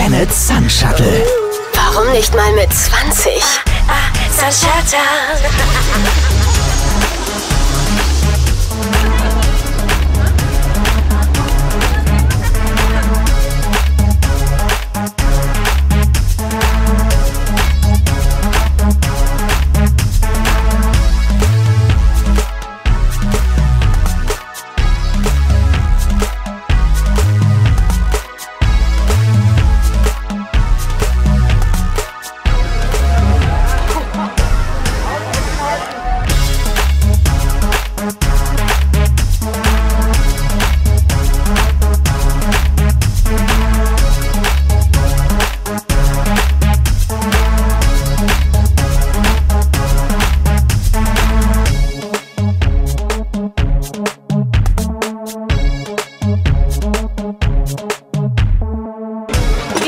Planet Sun Shuttle. Warum nicht mal mit 20? Sun Shuttle.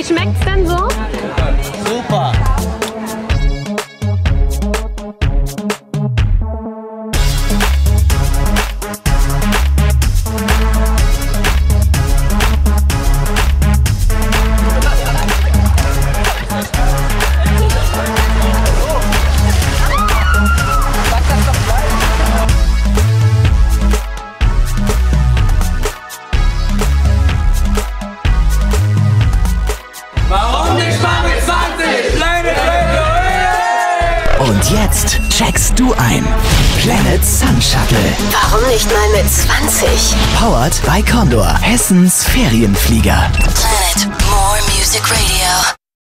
Wie schmeckt's denn so? Und jetzt checkst du ein. Planet Sun Shuttle. Warum nicht mal mit 20? Powered by Condor. Hessens Ferienflieger. Planet More Music Radio.